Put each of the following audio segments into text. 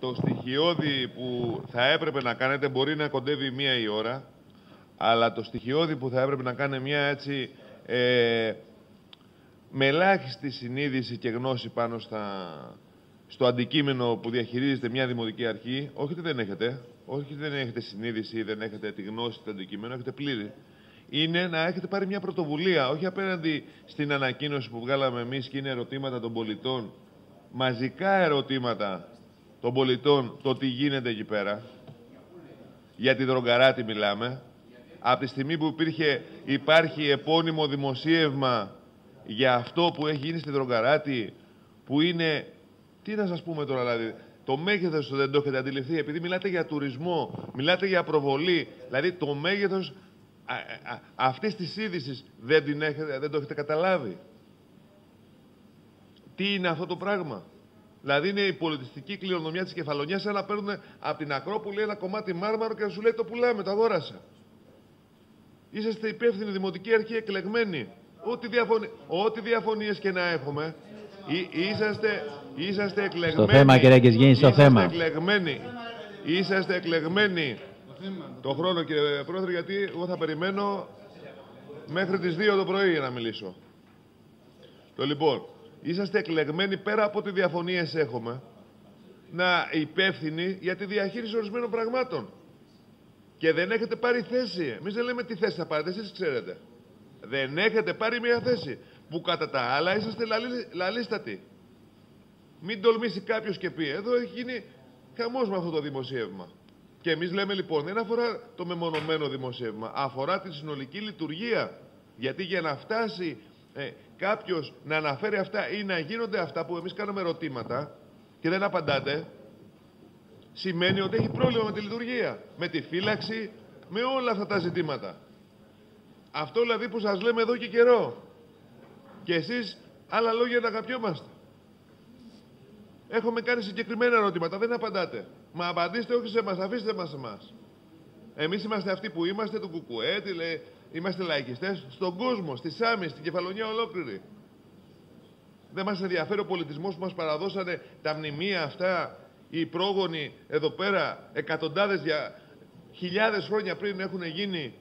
το στοιχειώδη που θα έπρεπε να κάνετε μπορεί να κοντεύει μία η ώρα, αλλά το στοιχειώδη που θα έπρεπε να κάνει μια έτσι ε, με ελάχιστη συνείδηση και γνώση πάνω στα, στο αντικείμενο που διαχειρίζεται μια δημοτική αρχή, όχι ότι δεν έχετε, όχι ότι δεν έχετε συνείδηση ή δεν έχετε τη γνώση του αντικείμενου, έχετε πλήρη, είναι να έχετε πάρει μια πρωτοβουλία, όχι απέναντι στην ανακοίνωση που βγάλαμε εμείς και είναι ερωτήματα των πολιτών, μαζικά ερωτήματα των πολιτών, το τι γίνεται εκεί πέρα, για τη Δρογκαράτη μιλάμε, από τη στιγμή που υπήρχε, υπάρχει επώνυμο δημοσίευμα για αυτό που έχει γίνει στη Δρογκαράτη, που είναι, τι να σας πούμε τώρα δηλαδή, το μέγεθος δεν το έχετε αντιληφθεί, επειδή μιλάτε για τουρισμό, μιλάτε για προβολή, δηλαδή το μέγεθος αυτής της είδησης δεν, δεν το έχετε καταλάβει. Τι είναι αυτό το πράγμα; Δηλαδή είναι η πολιτιστική κληρονομιά της Κεφαλονιάς σαν να παίρνουν από την Ακρόπολη ένα κομμάτι μάρμαρο και να σου λέει το πουλάμε, το αγόρασα. Είσαστε υπεύθυνοι δημοτική αρχή εκλεγμένοι. Ό,τι, διαφωνι... Ό,τι διαφωνίες και να έχουμε, είσαστε, είσαστε εκλεγμένοι. Στο θέμα, κύριε Κεσγίνη, στο θέμα. Εκλεγμένοι. Είσαστε εκλεγμένοι. Το χρόνο, κύριε Πρόεδρε, γιατί εγώ θα περιμένω μέχρι τις 2 το πρωί για να μιλήσω. Το λοιπόν, είσαστε εκλεγμένοι πέρα από ό,τι διαφωνίες έχουμε, να υπεύθυνοι για τη διαχείριση ορισμένων πραγμάτων. Και δεν έχετε πάρει θέση. Εμείς δεν λέμε τι θέση θα πάρετε, εσείς ξέρετε. Δεν έχετε πάρει μια θέση. Που κατά τα άλλα είσαστε λαλίστατοι. Μην τολμήσει κάποιος και πει: Εδώ έχει γίνει χαμός με αυτό το δημοσίευμα. Και εμείς λέμε λοιπόν: Δεν αφορά το μεμονωμένο δημοσίευμα. Αφορά τη συνολική λειτουργία. Γιατί για να φτάσει ε, κάποιος να αναφέρει αυτά ή να γίνονται αυτά που εμείς κάνουμε ερωτήματα και δεν απαντάτε, σημαίνει ότι έχει πρόβλημα με τη λειτουργία, με τη φύλαξη, με όλα αυτά τα ζητήματα. Αυτό δηλαδή που σας λέμε εδώ και καιρό. Και εσείς άλλα λόγια να αγαπιόμαστε. Έχουμε κάνει συγκεκριμένα ερωτήματα, δεν απαντάτε. Μα απαντήστε όχι σε μας, αφήστε μας εμάς. Εμείς είμαστε αυτοί που είμαστε, του Κουκουέ, λέει, είμαστε λαϊκιστές, στον κόσμο, στη Σάμι, στην Κεφαλονιά ολόκληρη. Δεν μας ενδιαφέρει ο πολιτισμός που μας παραδώσανε τα μνημεία αυτά, οι πρόγονοι εδώ πέρα εκατοντάδες για χιλιάδες χρόνια πριν έχουν γίνει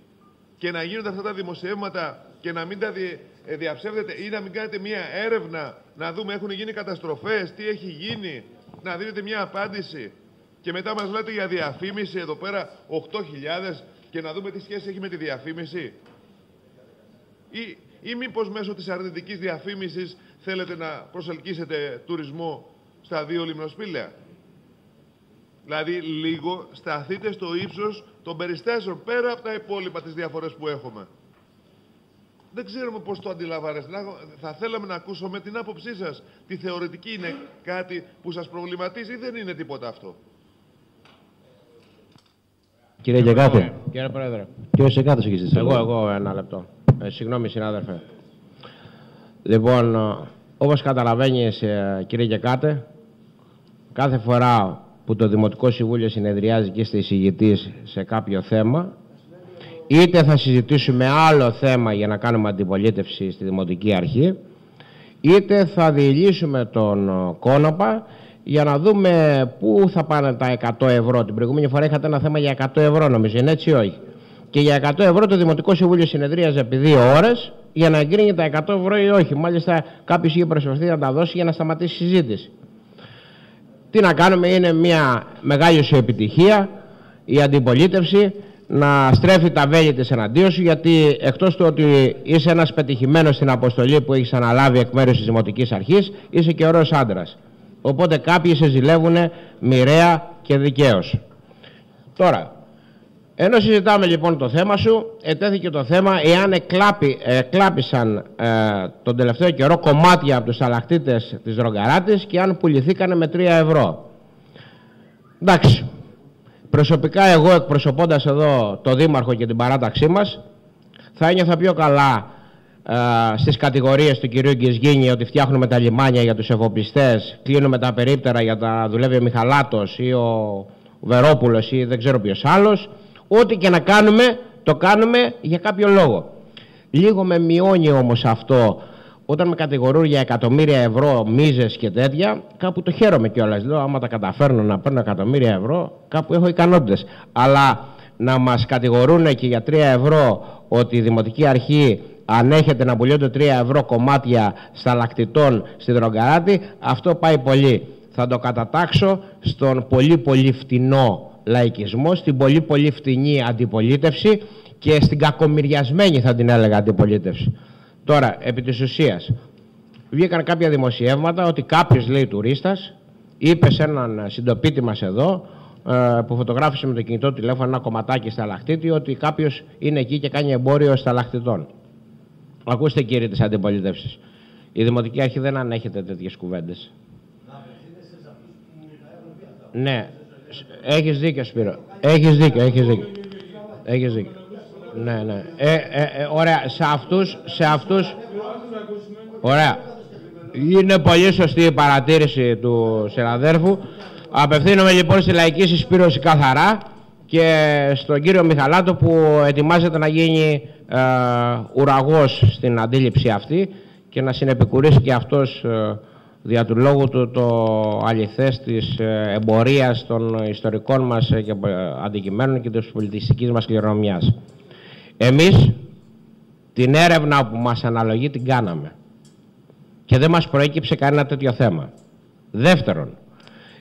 και να γίνονται αυτά τα δημοσιεύματα και να μην τα δι, ε, διαψεύδετε ή να μην κάνετε μια έρευνα να δούμε έχουν γίνει καταστροφές, τι έχει γίνει, να δίνετε μια απάντηση και μετά μας λέτε για διαφήμιση εδώ πέρα 8.000 και να δούμε τι σχέση έχει με τη διαφήμιση. Ή, ή μήπως μέσω της αρνητικής διαφήμισης θέλετε να προσελκύσετε τουρισμό στα δύο λιμνοσπήλαια. Δηλαδή λίγο σταθείτε στο ύψος των περιστάσεων, πέρα από τα υπόλοιπα τις διαφορές που έχουμε. Δεν ξέρουμε πώς το αντιλαμβάνεστε. Θα θέλαμε να ακούσουμε την άποψή σας. Τη θεωρητική είναι κάτι που σας προβληματίζει ή δεν είναι τίποτα αυτό; Κύριε Γεκάτε. Κύριε Πρόεδρε. Κύριε Σεκάτος έχεις ζητήσει. Εγώ, εγώ ένα λεπτό. Ε, συγγνώμη συνάδελφε. Λοιπόν, ε, όπως καταλαβαίνεις ε, κύριε Γεκάτε, κάθε φορά που το Δημοτικό Συμβούλιο συνεδριάζει και είστε εισηγητής σε κάποιο θέμα, είτε θα συζητήσουμε άλλο θέμα για να κάνουμε αντιπολίτευση στη Δημοτική Αρχή, είτε θα διηλύσουμε τον κόνοπα για να δούμε πού θα πάνε τα 100 ευρώ. Την προηγούμενη φορά είχατε ένα θέμα για 100 ευρώ νομίζω, είναι έτσι ή όχι; Και για 100 ευρώ το Δημοτικό Συμβούλιο συνεδρίαζε επί δύο ώρες για να εγκρίνει τα 100 ευρώ ή όχι. Μάλιστα κάποιος είχε προσφερθεί να τα δώσει για να σταματήσει η συζήτηση. Τι να κάνουμε, είναι μια μεγάλη σου επιτυχία η αντιπολίτευση να στρέφει τα βέλη της εναντίον σου γιατί εκτός του ότι είσαι ένας πετυχημένος στην αποστολή που έχεις αναλάβει εκ μέρους της Δημοτικής Αρχής είσαι και ωραίος άντρας. Οπότε κάποιοι σε ζηλεύουν μοιραία και δικαίως. Τώρα, ενώ συζητάμε λοιπόν το θέμα σου, ετέθηκε το θέμα εάν εκλάπη, εκλάπησαν ε, τον τελευταίο καιρό κομμάτια από τους αλαχτήτες της Ρογκαράτης και αν πουληθήκανε με 3 ευρώ. Εντάξει, προσωπικά εγώ εκπροσωπώντας εδώ το Δήμαρχο και την παράταξή μας, θα ένιωθα πιο καλά ε, στις κατηγορίες του κυρίου Γκυσγίνη ότι φτιάχνουμε τα λιμάνια για τους εφοπλιστές, κλείνουμε τα περίπτερα για τα δουλεύει ο Μιχαλάτος ή ο Βερόπουλος ή δεν ξέρω ποιος άλλος, Ό,τι και να κάνουμε, το κάνουμε για κάποιο λόγο. Λίγο με μειώνει όμως αυτό όταν με κατηγορούν για εκατομμύρια ευρώ, μίζες και τέτοια, κάπου το χαίρομαι κιόλας. Λέω, άμα τα καταφέρνω να παίρνω εκατομμύρια ευρώ, κάπου έχω ικανότητες. Αλλά να μας κατηγορούν και για 3 ευρώ ότι η Δημοτική Αρχή ανέχεται να πουλιώνται 3 ευρώ κομμάτια σταλακτητών στη Δρογκαράτη, αυτό πάει πολύ. Θα το κατατάξω στον πολύ πολύ φτηνό λαϊκισμό, στην πολύ πολύ φτηνή αντιπολίτευση και στην κακομοιριασμένη θα την έλεγα αντιπολίτευση. Τώρα, επί της ουσίας, βγήκαν κάποια δημοσιεύματα ότι κάποιος λέει τουρίστας είπε σε έναν συντοπίτη μας εδώ ε, που φωτογράφησε με το κινητό τηλέφωνο ένα κομματάκι στα λαχτήτη ότι κάποιος είναι εκεί και κάνει εμπόριο στα λαχτητών. Ακούστε κύριε της αντιπολίτευσης. Η Δημοτική Αρχή δεν ανέχεται τέτοιες κουβέντες. Ναι, έχεις δίκιο Σπύρο. Έχεις δίκιο, έχεις δίκιο. Έχεις δίκιο. Ναι, ναι. Ε, ε, ε, ωραία, σε αυτούς, σε αυτούς... Ωραία. Είναι πολύ σωστή η παρατήρηση του συναδέρφου. Απευθύνομαι λοιπόν στη λαϊκή συσπήρωση καθαρά και στον κύριο Μιχαλάτο που ετοιμάζεται να γίνει ε, ουραγός στην αντίληψη αυτή και να συνεπικουρήσει και αυτός ε, δια του λόγου του το αληθές της ε, εμπορίας των ιστορικών μας και αντικειμένων και της πολιτιστικής μας κληρονομιάς. Εμείς την έρευνα που μας αναλογεί την κάναμε και δεν μας προέκυψε κανένα τέτοιο θέμα. Δεύτερον,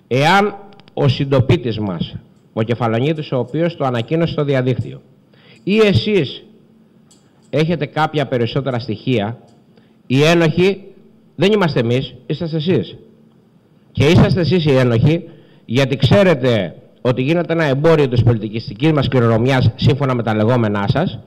εάν ο συντοπίτης μας, ο κεφαλονίτης ο οποίος το ανακοίνωσε στο διαδίκτυο ή εσείς έχετε κάποια περισσότερα στοιχεία, οι ένοχοι δεν είμαστε εμείς, είσαστε εσείς. Και είσαστε εσείς οι ένοχοι γιατί ξέρετε ότι γίνεται ένα εμπόριο της πολιτικιστικής μας κληρονομιάς σύμφωνα με τα λεγόμενά σας,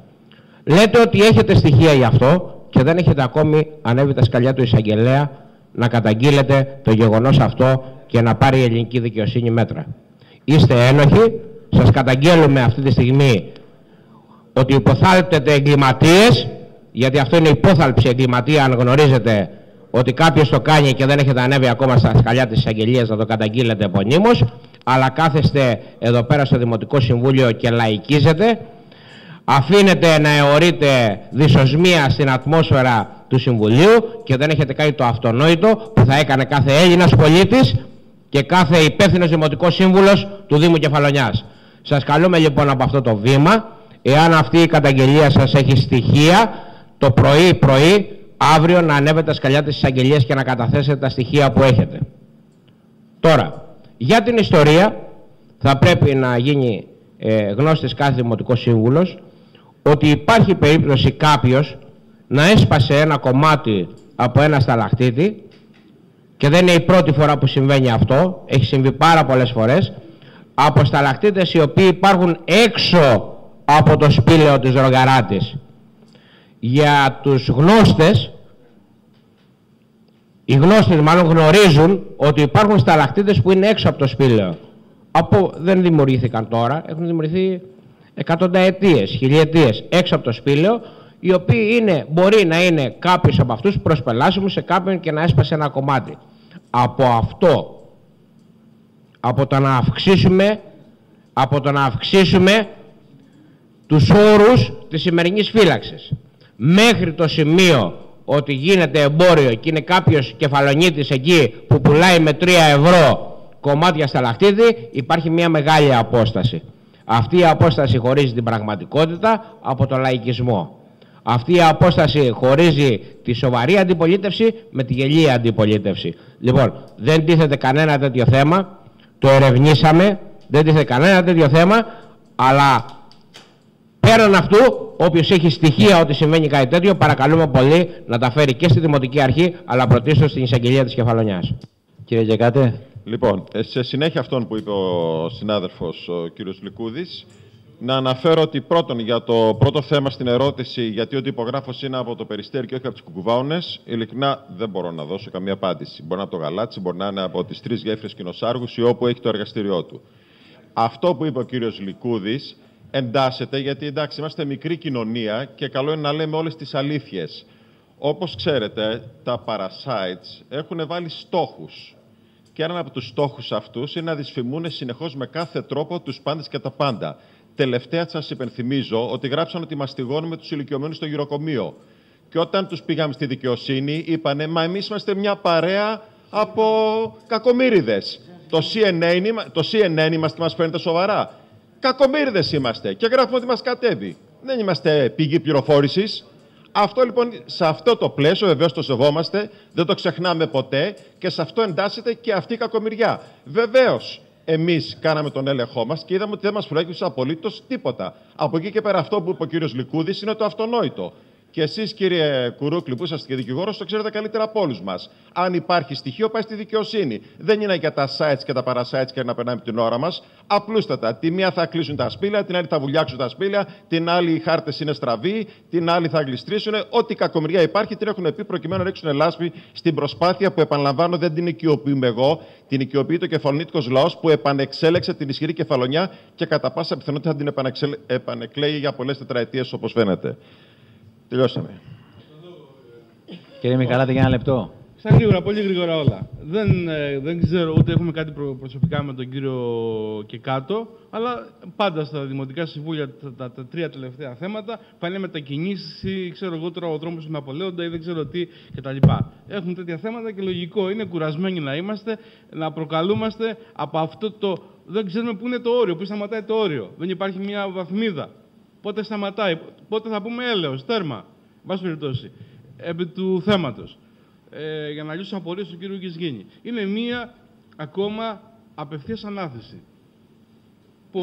λέτε ότι έχετε στοιχεία γι' αυτό και δεν έχετε ακόμη ανέβει τα σκαλιά του εισαγγελέα να καταγγείλετε το γεγονός αυτό και να πάρει η ελληνική δικαιοσύνη μέτρα. Είστε ένοχοι, σας καταγγέλουμε αυτή τη στιγμή ότι υποθάλπτετε εγκληματίες, γιατί αυτό είναι υπόθαλψη εγκληματία αν γνωρίζετε ότι κάποιος το κάνει και δεν έχετε ανέβει ακόμα στα σκαλιά της εισαγγελίας να το καταγγείλετε επωνύμως, αλλά κάθεστε εδώ πέρα στο Δημοτικό Συμβούλιο και λαϊκίζετε, αφήνετε να αιωρείτε δυσοσμία στην ατμόσφαιρα του Συμβουλίου και δεν έχετε κάνει το αυτονόητο που θα έκανε κάθε Έλληνας πολίτης και κάθε υπεύθυνος Δημοτικός Σύμβουλος του Δήμου Κεφαλονιάς. Σας καλούμε λοιπόν από αυτό το βήμα, εάν αυτή η καταγγελία σας έχει στοιχεία, το πρωί-πρωί αύριο να ανέβετε τα σκαλιά της εισαγγελίας και να καταθέσετε τα στοιχεία που έχετε. Τώρα, για την ιστορία θα πρέπει να γίνει ε, γνώστης κάθε Δημοτικός Σύμβουλος ότι υπάρχει περίπτωση κάποιος να έσπασε ένα κομμάτι από ένα σταλαχτήτη και δεν είναι η πρώτη φορά που συμβαίνει αυτό, έχει συμβεί πάρα πολλές φορές, από σταλακτήτες οι οποίοι υπάρχουν έξω από το σπήλαιο της Ρογκαράτης. Για τους γνώστες, οι γνώστες μάλλον γνωρίζουν ότι υπάρχουν σταλακτήτες που είναι έξω από το σπήλαιο. Από, δεν δημιουργήθηκαν τώρα, έχουν δημιουργηθεί εκατονταετίες, χιλιετίες έξω από το σπήλαιο, οι οποίοι είναι, μπορεί να είναι κάποιος από αυτούς προσπελάσιμους σε κάποιον και να έσπασε ένα κομμάτι. Από αυτό, από το να αυξήσουμε, από το να αυξήσουμε τους όρους της σημερινής φύλαξης. Μέχρι το σημείο ότι γίνεται εμπόριο και είναι κάποιος κεφαλονίτης εκεί που πουλάει με 3 ευρώ κομμάτια στα λαχτίδι, υπάρχει μια μεγάλη απόσταση. Αυτή η απόσταση χωρίζει την πραγματικότητα από το λαϊκισμό. Αυτή η απόσταση χωρίζει τη σοβαρή αντιπολίτευση με τη γελία αντιπολίτευση. Λοιπόν, δεν τίθεται κανένα τέτοιο θέμα, το ερευνήσαμε, δεν τίθεται κανένα τέτοιο θέμα, αλλά πέραν αυτού, όποιος έχει στοιχεία ότι συμβαίνει κάτι τέτοιο, παρακαλούμε πολύ να τα φέρει και στη Δημοτική Αρχή, αλλά πρωτίστως στην εισαγγελία της Κεφαλονιάς. Κύριε Γεκάτε. Λοιπόν, ε, σε συνέχεια αυτών που είπε ο συνάδελφος ο κύριος Λικούδης, να αναφέρω ότι πρώτον για το πρώτο θέμα στην ερώτηση γιατί ο τυπογράφος είναι από το Περιστέρι και όχι από τις Κουκουβάουνες, ειλικρινά δεν μπορώ να δώσω καμία απάντηση. Μπορεί να είναι από το Γαλάτσι, μπορεί να είναι από τις τρεις γέφυρες Κοινοσάργους ή όπου έχει το εργαστήριό του. Αυτό που είπε ο κύριος Λικούδης εντάσσεται γιατί εντάξει είμαστε μικρή κοινωνία και καλό είναι να λέμε όλες τις αλήθειες. Όπως ξέρετε, τα parasites έχουν βάλει στόχους και έναν από τους στόχους αυτούς είναι να δυσφημούν συνεχώς με κάθε τρόπο τους πάντες και τα πάντα. Τελευταία σας υπενθυμίζω ότι γράψαν ότι μαστιγώνουμε τους ηλικιωμένους στο γυροκομείο. Και όταν τους πήγαμε στη δικαιοσύνη, είπανε «Μα εμείς είμαστε μια παρέα από κακομύριδες. Το CNN, είμα- το CNN είμαστε, μας παίρνετε σοβαρά. Κακομύριδες είμαστε και γράφουμε ότι μας κατέβει. Δεν είμαστε πηγή πληροφόρησης. Αυτό λοιπόν, σε αυτό το πλαίσιο βεβαίως το σεβόμαστε, δεν το ξεχνάμε ποτέ και σε αυτό εντάσσεται και αυτή η κακομοιριά. Βεβαίως, εμείς κάναμε τον έλεγχό μας και είδαμε ότι δεν μας προέκυψε απολύτως τίποτα. Από εκεί και πέρα, αυτό που είπε ο κύριος Λικούδης είναι το αυτονόητο. Και εσείς, κύριε Κουρούκλη, που είσαστε και δικηγόρος, το ξέρετε καλύτερα από όλους μας. Αν υπάρχει στοιχείο, πάει στη δικαιοσύνη. Δεν είναι για τα sites και τα parasites και να περνάμε την ώρα μας. Απλούστατα. Τη μία θα κλείσουν τα σπήλαια, την άλλη θα βουλιάξουν τα σπήλαια, την άλλη οι χάρτες είναι στραβοί, την άλλη θα γλιστρήσουν. Ό,τι κακομοιριά υπάρχει την έχουν πει προκειμένου να ρίξουν λάσπη στην προσπάθεια που επαναλαμβάνω δεν την οικειοποιούμε εγώ. Την οικειοποιεί το κεφαλονίτικος λαός που επανεξέλεξε την ισχυρή κεφαλονιά και κατά πάσα πιθανότητα θα την επανεξελ... επανεκλέει για πολλές τετραετίες όπως φαίνεται. Τελειώσαμε. Κύριε Μιχαλάτη, για ένα λεπτό. Στα γρήγορα, πολύ γρήγορα όλα. Δεν, ε, δεν ξέρω ούτε έχουμε κάτι προ- προσωπικά με τον κύριο και κάτω, αλλά πάντα στα δημοτικά συμβούλια τα, τα, τα τρία τελευταία θέματα πάνε μετακινήσει ή ξέρω εγώ τώρα ο δρόμος του Ναπολέοντα ή δεν ξέρω τι κτλ. Έχουν τέτοια θέματα και λογικό είναι κουρασμένοι να είμαστε, να προκαλούμαστε από αυτό το. Δεν ξέρουμε πού είναι το όριο, πού σταματάει το όριο. Δεν υπάρχει μια βαθμίδα. Πότε σταματάει, πότε θα πούμε έλεος, τέρμα. Εν πάση περιπτώσει. Επί του θέματος ε, για να λύσω απορίες του κύριου Γισγίνη. Είναι μία ακόμα απευθείας ανάθεση. Που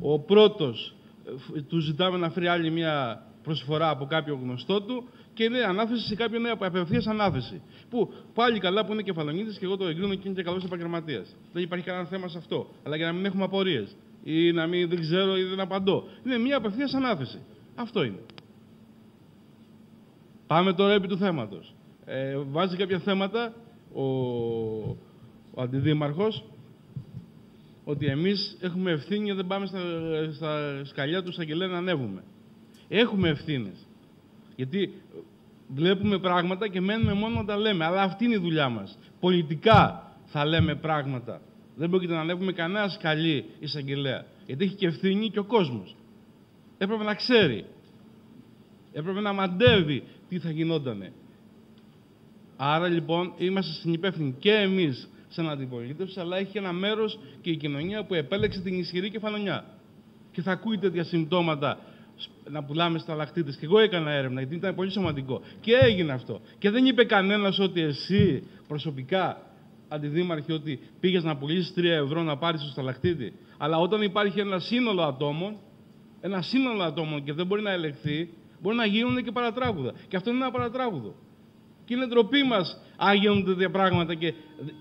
ο, ο πρώτος ε, φ- του ζητάμε να φέρει άλλη μία προσφορά από κάποιο γνωστό του και είναι ανάθεση σε κάποιον νέο απευθείας ανάθεση. Που πάλι καλά που είναι κεφαλονίτης και εγώ το εγκρίνω και είναι και καλός επαγγελματίας. Δεν υπάρχει κανένα θέμα σε αυτό. Αλλά για να μην έχουμε απορίες ή να μην δεν ξέρω ή δεν απαντώ. Είναι μία απευθείας ανάθεση. Αυτό είναι. Πάμε τώρα επί του θέματος. Ε, βάζει κάποια θέματα ο, ο αντιδήμαρχος ότι εμείς έχουμε ευθύνη γιατί δεν πάμε στα, στα σκαλιά του εισαγγελέα να ανέβουμε. Έχουμε ευθύνες. Γιατί βλέπουμε πράγματα και μένουμε μόνο να τα λέμε. Αλλά αυτή είναι η δουλειά μας. Πολιτικά θα λέμε πράγματα. Δεν πρόκειται να ανέβουμε κανένας σκαλί εισαγγελέα. Γιατί έχει και ευθύνη και ο κόσμος. Έπρεπε να ξέρει. Έπρεπε να μαντεύει τι θα γινότανε. Άρα λοιπόν είμαστε συνυπεύθυνοι και εμείς σαν αντιπολίτευση, αλλά έχει ένα μέρος και η κοινωνία που επέλεξε την ισχυρή κεφαλονιά. Και θα ακούει τέτοια συμπτώματα σ- να πουλάμε σταλακτήτε. Και εγώ έκανα έρευνα, γιατί ήταν πολύ σημαντικό. Και έγινε αυτό. Και δεν είπε κανένας ότι εσύ προσωπικά, αντιδήμαρχε, ότι πήγες να πουλήσεις 3 ευρώ να πάρεις το σταλακτήτη. Αλλά όταν υπάρχει ένα σύνολο ατόμων, ένα σύνολο ατόμων και δεν μπορεί να ελεγχθεί, μπορεί να γίνουν και παρατράγουδα. Και αυτό είναι ένα παρατράγουδο. Και είναι ντροπή μας αν γίνονται τέτοια πράγματα και,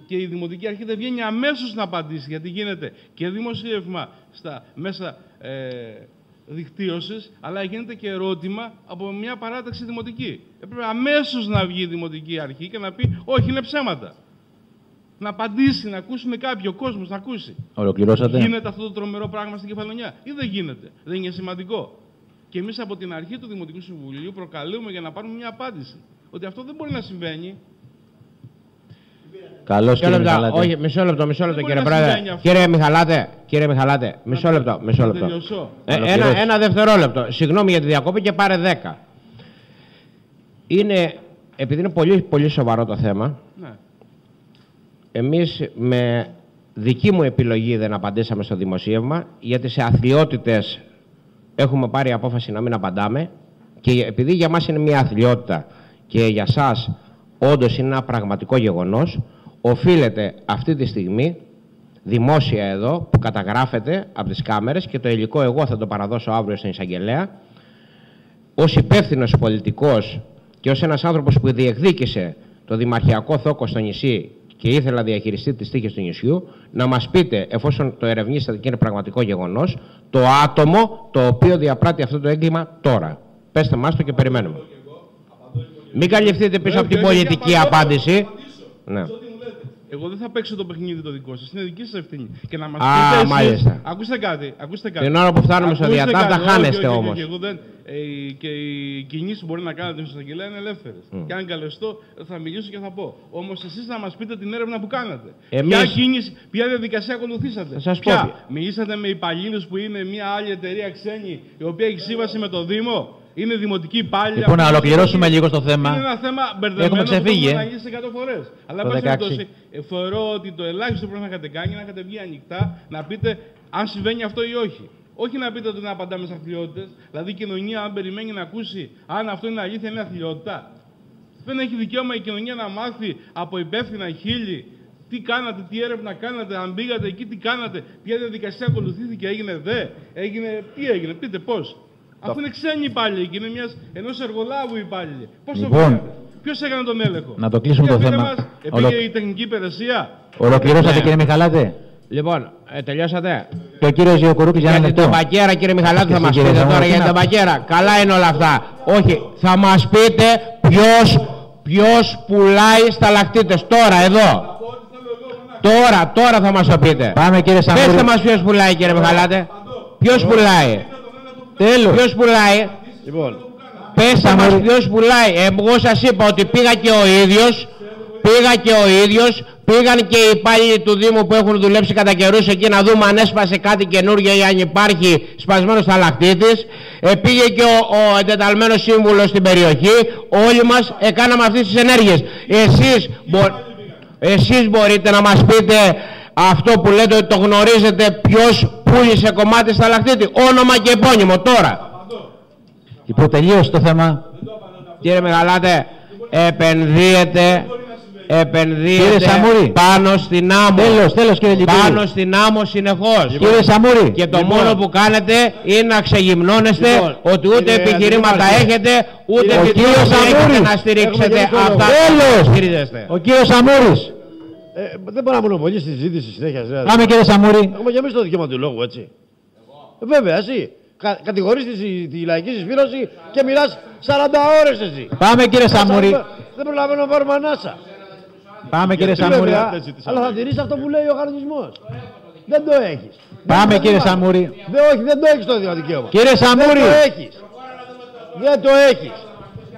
και η Δημοτική Αρχή δεν βγαίνει αμέσως να απαντήσει. Γιατί γίνεται και δημοσίευμα στα μέσα ε, δικτύωσης, αλλά γίνεται και ερώτημα από μια παράταξη δημοτική. Έπρεπε αμέσως να βγει η Δημοτική Αρχή και να πει: Όχι, είναι ψέματα. Να απαντήσει, να ακούσουμε κάποιο, ο κόσμος να ακούσει. Ολοκληρώσατε; Γίνεται αυτό το τρομερό πράγμα στην Κεφαλονιά ή δεν γίνεται; Δεν είναι σημαντικό. Και εμείς από την αρχή του Δημοτικού Συμβουλίου προκαλούμε για να πάρουμε μια απάντηση. Ότι αυτό δεν μπορεί να συμβαίνει. Καλώς Μισό κύριε λεπτό, Μιχαλάτη. όχι, μισό λεπτό, μισό λεπτό Δεν κύριε μπορεί να Πρόεδρε. συμβαίνει αυτό. Κύριε Μιχαλάτε, κύριε Μιχαλάτε, μισό λεπτό, μισό Να λεπτό. τελειώσω. Ε, ένα, Ολοκληρώσει. ένα δευτερόλεπτο. Συγγνώμη για τη διακόπη και πάρε δέκα. Είναι, επειδή είναι πολύ, πολύ σοβαρό το θέμα, Ναι. Εμείς με δική μου επιλογή δεν απαντήσαμε στο δημοσίευμα, γιατί σε αθλειότητες έχουμε πάρει απόφαση να μην απαντάμε και επειδή για μας είναι μια αθλειότητα και για σας όντως είναι ένα πραγματικό γεγονός, οφείλεται αυτή τη στιγμή δημόσια εδώ που καταγράφεται από τις κάμερες και το υλικό εγώ θα το παραδώσω αύριο στην εισαγγελέα. Ως υπεύθυνος πολιτικός και ως ένας άνθρωπος που διεκδίκησε το δημαρχιακό θόκο στο νησί και ήθελε να διαχειριστεί τις τύχες του νησιού, να μας πείτε, εφόσον το ερευνήσατε και είναι πραγματικό γεγονός, το άτομο το οποίο διαπράττει αυτό το έγκλημα τώρα. Πέστε μας το και περιμένουμε. Μην καλυφθείτε πίσω από την Όχι, όχι, πολιτική απαντώ, απάντηση. Ναι. Ό,τι μου λέτε. Εγώ δεν θα παίξω το παιχνίδι το δικό σας. Είναι δική σας ευθύνη. Και να μας Α, πείτε εσείς- μάλιστα. Ακούστε κάτι. Ακούστε κάτι. Την ώρα που φτάνουμε στο Ακούστε διατάφτα, κάτι. Όχι, χάνεστε όχι, όχι, όμως. όχι, εγώ δεν, ε, και οι κινήσεις που μπορεί να κάνετε στην εισαγγελέα είναι ελεύθερες. Και αν καλεστώ, θα μιλήσω και θα πω. Όμως εσείς θα μας πείτε την έρευνα που κάνατε. Εμείς- Ποια κίνηση, ποια διαδικασία ακολουθήσατε. Θα σας πω ποια. ποια. Μιλήσατε με υπαλλήλους που είναι μια άλλη εταιρεία ξένη, η οποία έχει σύμβαση με το Δήμο; Είναι δημοτική υπάλληλοι. Λοιπόν, να αυτοί ολοκληρώσουμε είναι- λίγο στο θέμα. Είναι ένα θέμα μπερδεμένο Έχουμε που ξεφύγει, το ε. έχουμε αναλύσει 100 φορές. Αλλά, Το εν πάση 16. περιπτώσει, ε, θεωρώ ότι το ελάχιστο που πρέπει να είχατε κάνει είναι να είχατε βγει ανοιχτά να πείτε αν συμβαίνει αυτό ή όχι. Όχι να πείτε ότι να απαντάμε σε αθλειότητες. Δηλαδή η κοινωνία, αν περιμένει να ακούσει αν αυτό είναι αλήθεια, είναι αθλειότητα. Δεν έχει δικαίωμα η κοινωνία να μάθει από υπεύθυνα χείλη τι κάνατε, τι έρευνα κάνατε, αν πήγατε εκεί, τι κάνατε, ποια διαδικασία ακολουθήθηκε, έγινε δε, έγινε, τι έγινε, πείτε πώς. Αφού είναι ξένοι υπάλληλοι και είναι μιας, ενός εργολάβου υπάλληλοι. Πώς Λοιπόν, το βγάλατε, ποιος έκανε τον έλεγχο; να το κλείσουμε Για το πείτε θέμα. Μας, Ολο- επήγε η τεχνική υπηρεσία; Ολοκληρώσατε Ναι. κύριε Μιχαλάτε. Λοιπόν, ε, τελειώσατε. Και ο κύριος Γεωκουρούκλης για Για ένα την λεπτό. ταμπακέρα, κύριε Μιχαλάτη, θα Εσύ, μας κύριε πείτε Σαμαρά, τώρα τι για την να- ταμπακέρα. Καλά είναι όλα αυτά. Όχι, θα μας πείτε ποιο ποιος πουλάει σταλακτήτες τώρα, εδώ. Τώρα, τώρα θα μας το πείτε. Πάμε κύριε Πετε Σαμπούρη. μας ποιος πουλάει, κύριε Μιχαλάτε. Ποιος πουλάει; Τέλος. Ποιος πουλάει; Λοιπόν, Πέστε μας ποιος πουλάει; Εγώ σας είπα ότι πήγα και ο ίδιος, πήγα και ο ίδιος, πήγαν και οι υπάλληλοι του Δήμου που έχουν δουλέψει κατά καιρούς εκεί να δούμε αν έσπασε κάτι καινούργιο ή αν υπάρχει σπασμένος σταλακτήτης. Ε, πήγε και ο, ο εντεταλμένος σύμβουλος στην περιοχή. Όλοι μας έκαναμε αυτές τις ενέργειες. Εσείς, μπο- εσείς μπορείτε να μας πείτε αυτό που λέτε ότι το γνωρίζετε ποιος πούλησε κομμάτι σταλακτήτη. Όνομα και επώνυμο τώρα. Λοιπόν, τελείωσε το θέμα. Κύριε Μεγαλάτε, επενδύεται, Κύριε επενδύεται Σαμούρη. πάνω στην άμμο. Τέλος, τέλος κύριε Λικούρη. Πάνω στην άμμο συνεχώς. Κύριε Σαμούρη. Και το Λοιπόν. μόνο που κάνετε είναι να ξεγυμνώνεστε Λοιπόν, ότι ούτε κύριε επιχειρήματα Αντιδήμαρχε. έχετε, ούτε Κύριε- Ο επιτροπή κύριος έχετε Σαμούρης. να στηρίξετε Έχουμε και αυτά Τέλος. που στηρίζεστε. Ο κύριος Σαμούρης. Ε, δεν μπορεί να μονοπολίσει τη συζήτηση συνέχεια. ρε. Πάμε κύριε Σαμούρη. Έχουμε και εμείς το δικαίωμα του λόγου, έτσι. Ε, βέβαια, εσύ. Κα, κατηγορείς τη, τη λαϊκή συσφύρωση και μιλάς 40 ώρες εσύ. Πάμε κύριε Σαμούρη. Δεν προλαβαίνω να πάρουμε ανάσα. Πάμε κύριε Τι Σαμούρη. βέβαια, δεν ζήτησα αλλά θα λόγο. τηρείς αυτό που λέει ο κανονισμός. Δεν το έχεις. Πάμε Δεν το κύριε θυμάσαι. Σαμούρη. Δεν, όχι, δεν το έχεις το δικαίωμα. Κύριε Δεν Σαμούρη. το έχεις. Δεν το έχεις.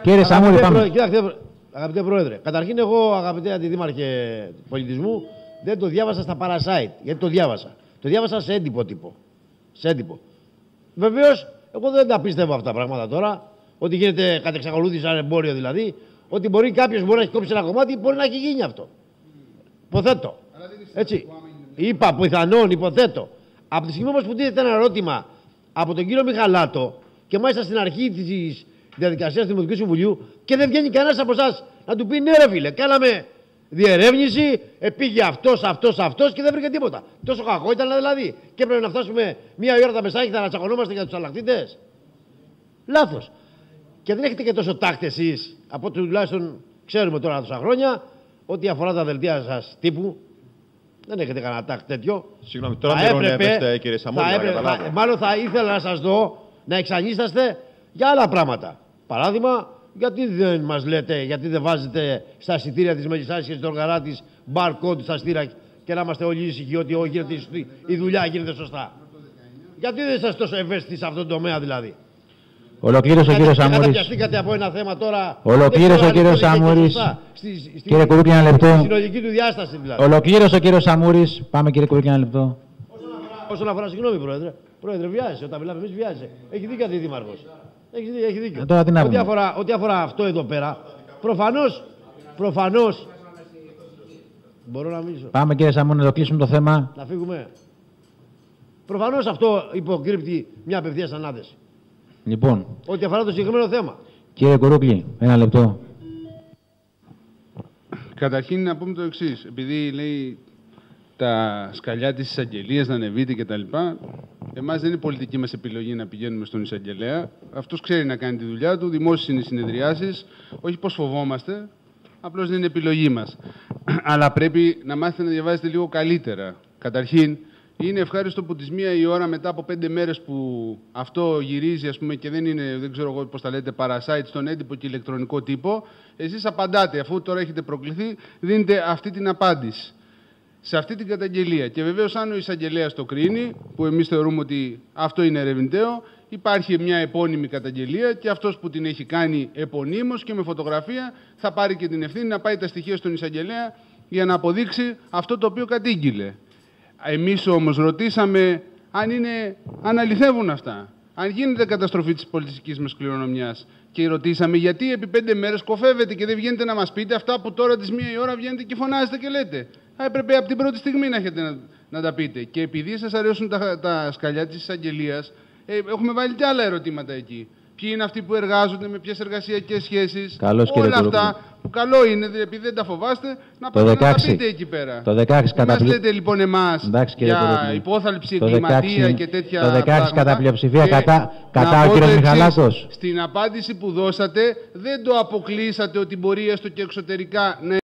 Κύριε Σαμούρη Αγαπητέ πάμε. Πρόεδρε, Κοιτάξτε, αγαπητέ Πρόεδρε, καταρχήν εγώ, αγαπητέ Αντιδήμαρχε Πολιτισμού, δεν το διάβασα στα parasite. Γιατί το διάβασα; Το διάβασα σε έντυπο τύπο. Σε έντυπο. Βεβαίως, εγώ δεν τα πίστευω αυτά τα πράγματα τώρα. Ότι γίνεται κατ' εξακολούθηση σαν εμπόριο δηλαδή. Ότι μπορεί κάποιος μπορεί να έχει κόψει ένα κομμάτι, μπορεί να έχει γίνει αυτό. Υποθέτω. Έτσι. Είπα πιθανόν, υποθέτω. Από τη στιγμή όμως που τίθεται ένα ερώτημα από τον κύριο Μιχαλάτο και μάλιστα στην αρχή της διαδικασίας του Δημοτικού Συμβουλίου και δεν βγαίνει κανένας από εσάς να του πει ναι, ρε φίλε, κάναμε διερεύνηση, ε, πήγε αυτός, αυτός, αυτός και δεν βρήκε τίποτα. Τόσο κακό ήταν δηλαδή. Και έπρεπε να φτάσουμε μία ώρα τα μεσάχυτα να τσακωνόμαστε για τους αλλακτήτες. Λάθος. Και δεν έχετε και τόσο τάκτη εσείς, από ό,τι τουλάχιστον ξέρουμε τώρα τόσα χρόνια, ότι αφορά τα δελτία σας τύπου. Δεν έχετε κανένα τάκτη τέτοιο. Συγγνώμη, τώρα Θα με έπρεπε- ειρωνεύεστε, κύριε Σαμούλη, θα να έπρεπε- καταλάβω. θα- Μάλλον θα ήθελα να σας δω να εξανίσταστε για άλλα πράγματα. Παράδειγμα, γιατί δεν μας λέτε, γιατί δεν βάζετε στα εισιτήρια της Μελισσάση και τη Τοργαρά barcode στα στήρα και να είμαστε όλοι ήσυχοι ότι ό, γίνεται η σωστή- η δουλειά γίνεται σωστά. Γιατί δεν είστε τόσο ευαίσθητοι σε αυτόν τον τομέα δηλαδή; Ολοκλήρωσε ο Κάτι- κύριος και Σαμούρης. καταπιαστήκατε από ένα θέμα τώρα. Ολοκλήρωσε δεν ξέρω ο αν κύριος το λέγεται Σαμούρης. σωστά. Στη, στη, Κύριε Κουρούπη, ένα στη λεπτό. συνολική του διάσταση δηλαδή. Ολοκλήρωσε ο κύριος Σαμούρης. Πάμε κύριε Κουρούπη, ένα λεπτό. Όσον αφορά, συγγνώμη πρόεδρε. Πρόεδρε, βιάζεσαι. Όταν μιλάμε εμείς, βιάζεσαι. Έχει δίκιο αντιδήμαρχο. Έχεις, δίκιο, έχεις δίκιο. Ε, τώρα τι να ό,τι, πούμε. αφορά, ό,τι αφορά αυτό εδώ πέρα, προφανώ. Προφανώς, μπορώ να μιλήσω. Πάμε κύριε Σαμούρη να το κλείσουμε το θέμα. Να φύγουμε. Προφανώς αυτό υποκρύπτει μια απευθείας ανάθεση. Λοιπόν, Ό,τι αφορά το συγκεκριμένο θέμα. κύριε Κουρούπλη, ένα λεπτό. Καταρχήν να πούμε το εξής. Επειδή λέει τα σκαλιά της εισαγγελίας να ανεβείτε κτλ. Εμάς δεν είναι πολιτική μας επιλογή να πηγαίνουμε στον εισαγγελέα. Αυτός ξέρει να κάνει τη δουλειά του. Δημόσιες είναι οι συνεδριάσεις. Όχι πω φοβόμαστε. Απλώς δεν είναι επιλογή μας. Αλλά πρέπει να μάθετε να διαβάζετε λίγο καλύτερα. Καταρχήν, είναι ευχάριστο που της μία η ώρα μετά από πέντε μέρες που αυτό γυρίζει ας πούμε, και δεν είναι, δεν ξέρω εγώ πώς τα λέτε, parasite στον έντυπο και ηλεκτρονικό τύπο, εσείς απαντάτε. Αφού τώρα έχετε προκληθεί, δίνετε αυτή την απάντηση σε αυτή την καταγγελία. Και βεβαίως, αν ο εισαγγελέας το κρίνει, που εμείς θεωρούμε ότι αυτό είναι ερευνηταίο, υπάρχει μια επώνυμη καταγγελία και αυτός που την έχει κάνει επωνύμως και με φωτογραφία θα πάρει και την ευθύνη να πάει τα στοιχεία στον εισαγγελέα για να αποδείξει αυτό το οποίο κατήγγειλε. Εμείς όμως ρωτήσαμε αν, είναι, αν αληθεύουν αυτά. αν γίνεται καταστροφή της πολιτιστικής μας κληρονομιάς. Και ρωτήσαμε γιατί επί πέντε μέρες κοφεύετε και δεν βγαίνετε να μας πείτε αυτά που τώρα τη μία η ώρα βγαίνετε και φωνάζετε και λέτε. Α, έπρεπε από την πρώτη στιγμή να έχετε να, να τα πείτε. Και επειδή σας αρέσουν τα, τα σκαλιά της εισαγγελίας, ε, έχουμε βάλει και άλλα ερωτήματα εκεί. Ποιοι είναι αυτοί που εργάζονται, με ποιες εργασιακές σχέσεις. Καλώς, κύριε Όλα αυτά Κουρούκλη. που καλό είναι, δε- επειδή δεν τα φοβάστε, να Το πάτε να τα 16. πείτε εκεί πέρα. Το 16 Μην μας καταπλη- λέτε λοιπόν εμάς Εντάξει, κύριε για Κουρούκλη. υπόθαλψη Το εγκληματία 16 και τέτοια το 16 πράγματα. κατά πλειοψηφία Και κατά- κατά να ο πω κύριος το εξής, Μιχαλάκος. Στην απάντηση που δώσατε δεν το αποκλείσατε ότι μπορεί έστω και εξωτερικά να